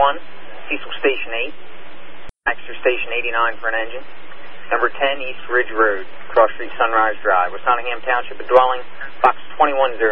Cecil Station 8. Extra Station 89 for an engine. Number 10 East Ridge Road, Cross Street Sunrise Drive, West Nottingham Township, a dwelling, box 2109.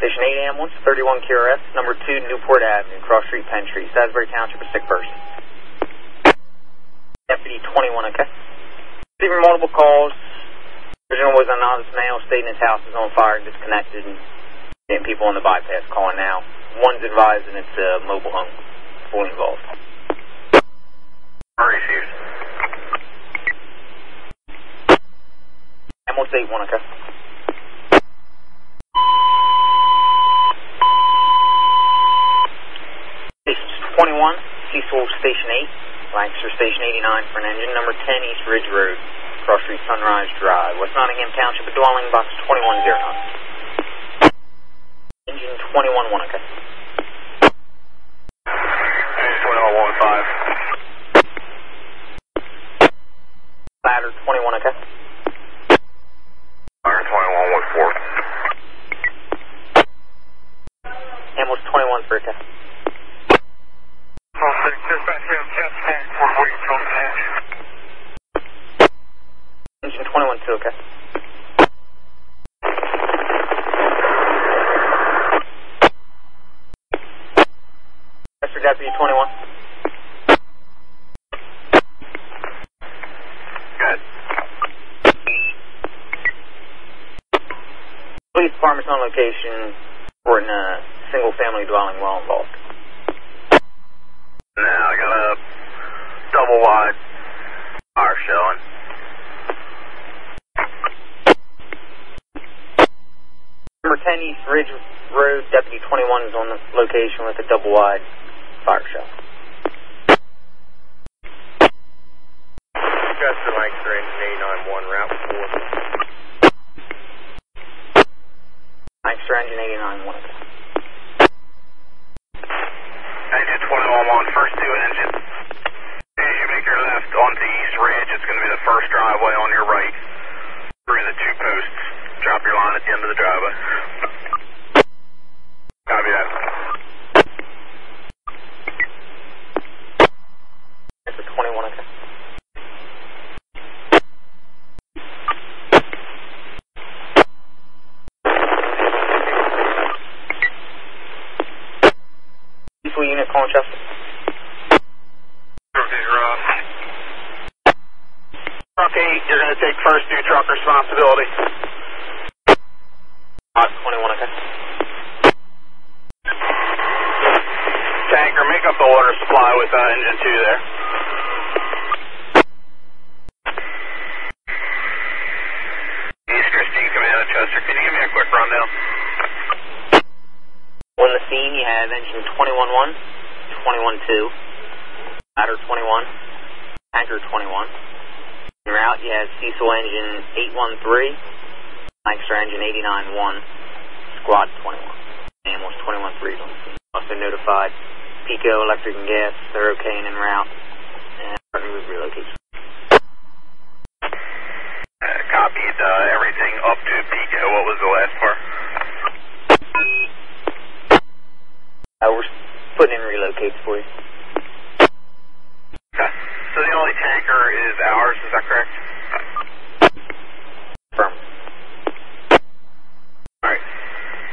Station 8 ambulance, 31 QRS, number 2 Newport Avenue, Cross Street Pentry, Salisbury Township, a sick person. Deputy 21, okay? Receiving multiple calls. Original was an anonymous male stating his house is on fire and disconnected and getting people on the bypass calling now. One's advised and it's a mobile home fully involved. Received. Ambulance 8 1, okay? Station 21, Cecil Station 8, Lancaster Station 89 for an engine. Number 10 East Ridge Road, Cross Street Sunrise Drive, West Nottingham Township, a dwelling, box 2109. Engine 21 1, okay? Engine 2115. Ladder 21, okay? Fire 2114. Ambulance 21 for okay? Oh, six, dispatch, we have chest tank for waiting on tank. Engine 21 2, okay? Mr. Deputy 21. Good. Police department's on location for a single family dwelling well involved. Now, I got a double wide fire showing. Number 10 East Ridge Road, Deputy 21 is on the location with a double wide fire shell. First engine. As you make your left East Ridge, it's going to be the first driveway on your right. Through the two posts. Drop your line at the end of the driveway. Diesel calling Chester. Truck 8, you're going to take first due truck responsibility. Box 21, okay. Tanker, make up the water supply with uh, engine 2 there. East Christine Command of Chester, can you give me a quick rundown? On the scene, you have engine 21 1, 21 2, ladder 21, anchor 21. En route, you have Cecil engine 813, Lancaster engine 89 1, squad 21. Ambulance 21 3 is on the scene. Also notified PECO, electric and gas, they're okay and en route. And starting to move relocation. Uh, copied uh, everything up to PECO. What was the last part? Uh, we're putting in relocates for you. Okay. So the only tanker is ours, is that correct? Firm. Alright.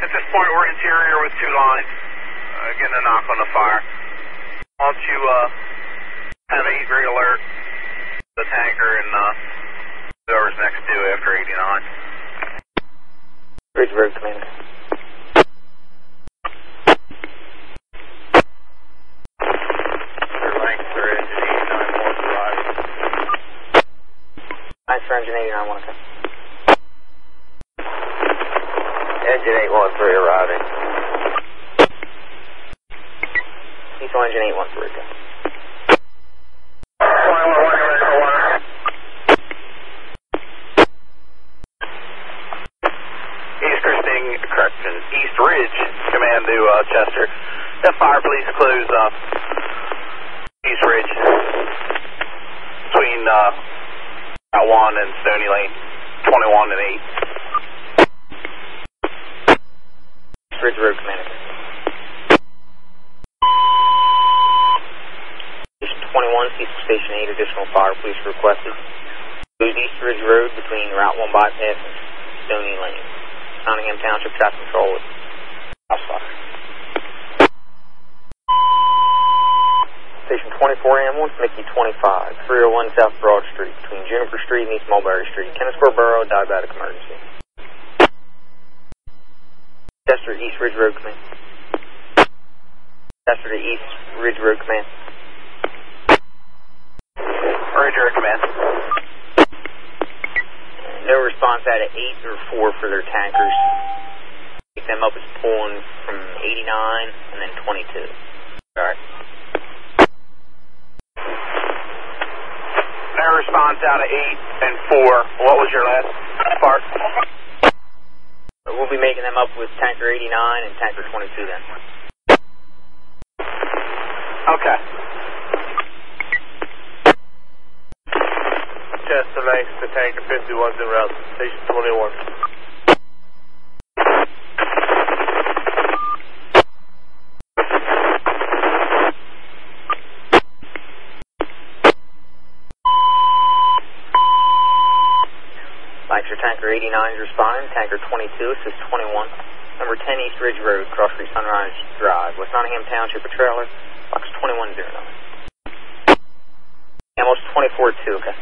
At this point, we're interior with two lines. Uh, getting a knock on the fire. Why don't you uh, have a rig alert the tanker and uh, whoever's next to after 89. Ridge Road Commander. Sir Lancaster, engine 89 more arriving. Lancaster engine 89 1. Engine 813 arriving. Cecil engine 813, okay. East Christine, correction, East Ridge, command to uh, Chester. That fire police close uh, East Ridge between uh, at 1 and Stony Lane, 21 and 8. Ridge Road Commander. Station 21, cease Station 8, additional fire, please requested. Goes East Ridge Road between Route 1 Bypass and Stony Lane. Nottingham Township Traffic Control 24 ambulance, Mickey 25, 301 South Broad Street, between Juniper Street and East Mulberry Street, Kennisburg Borough, diabetic emergency. Chester East Ridge Road Command. Chester to East Ridge Road Command. Ridge Road Command. No response out of 8 or 4 for their tankers. Pick them up as pulling from 89 and then 22. Alright. No response out of 8 and 4. What was your last part? We'll be making them up with tanker 89 and tanker 22 then. Okay. Chester Lakes to tanker 51's en route, station 21. Tanker 89 is responding. Tanker 22, assist 21. Number 10 East Ridge Road, Cross Street Sunrise Drive, West Nottingham Township, a trailer, box 2109. Almost 24 2, okay.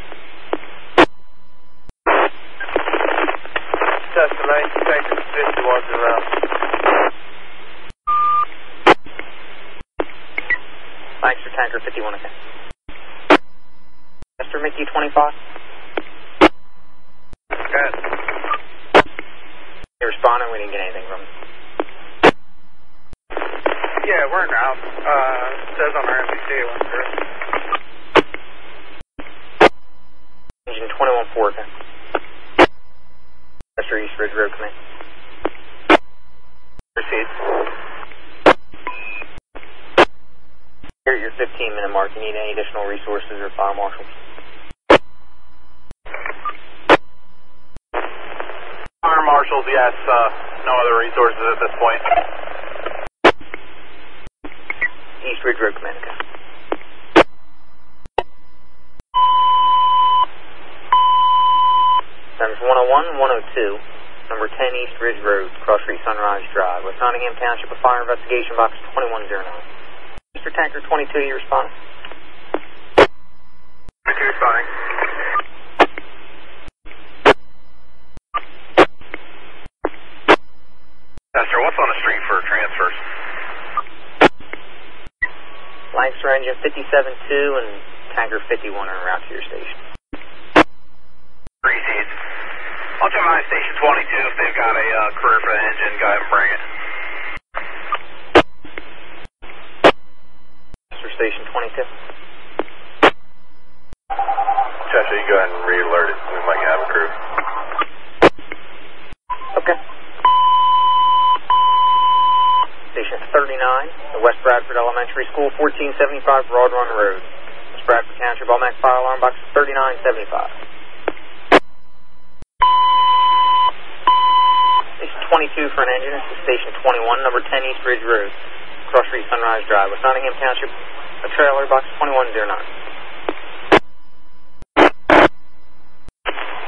Lakes to tanker 51's en route. Lancaster tanker 51, okay. Mr. Mickey 25. We didn't get anything from. Yeah, we're in route. Uh, says on our NBC it went through. Engine 21-4, okay. Chester East Ridge Road, command. Proceed. Here at your 15 minute mark, you need any additional resources or fire marshals? Marshals, yes. Uh, no other resources at this point. East Ridge Road, command. Numbers 101, 102, number 10 East Ridge Road, Cross Street Sunrise Drive, West Nottingham Township, a fire investigation box 2109. Mr. Tanker 22, you respond? You, responding. Chester, what's on the street for transfers? Lancaster engine 57-2 and Tanker 51 are en route to your station. Proceed. I'll check my station 22 if they've got a uh, career for the engine. Go ahead and bring it. Mr. Station 22. Chester, you go ahead and re-alert it. We might have a crew. Okay. Station 39, the West Bradford Elementary School, 1475 Broad Run Road. West Bradford Township, Almac Fire Alarm Box 3975. Station 22 for an engine. This is Station 21, number 10 East Ridge Road, Cross Street Sunrise Drive, West Nottingham Township, a trailer, Box 2109.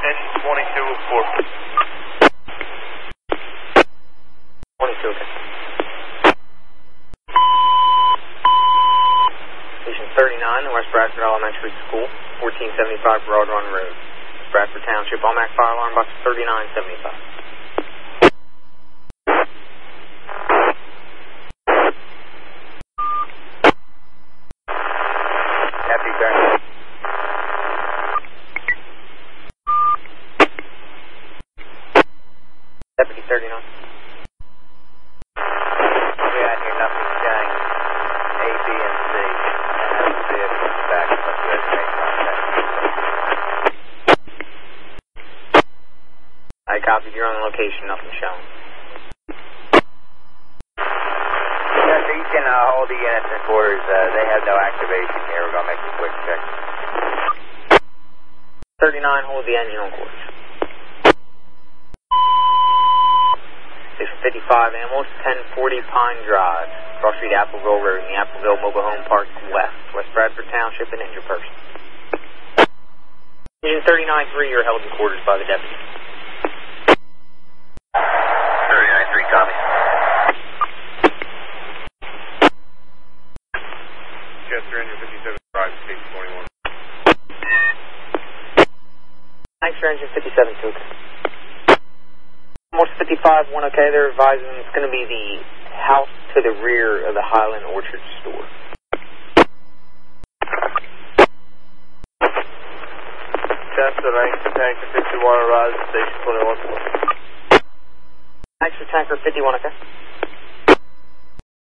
Engine 22 4. 22, okay. Station 39, West Bradford Elementary School, 1475 Broad Run Road. Bradford Township, Almac Fire Alarm Box 3975. Happy back. Deputy 39. Yeah, I hear nothing showing A, B, and C. I haven't see it back unless you guys make contact. Copied. You're on location. Nothing shown. Chester, you can uh, hold the units in quarters. Uh, they have no activation here. We're going to make a quick check. 39, hold the engine on course. Station 55 Animals, 1040 Pine Drive, Cross Street, Appleville Road, in the Appleville Mobile Home Park West, West Bradford Township, and injured person. Engine 39-3, you're held in quarters by the deputy. 957 Took. Morse 55, 1 okay, they're advising it's going to be the house to the rear of the Highland Orchard store. That's Tesla, Tanker 51, arrives at station 21. Tanks Tanker 51, okay.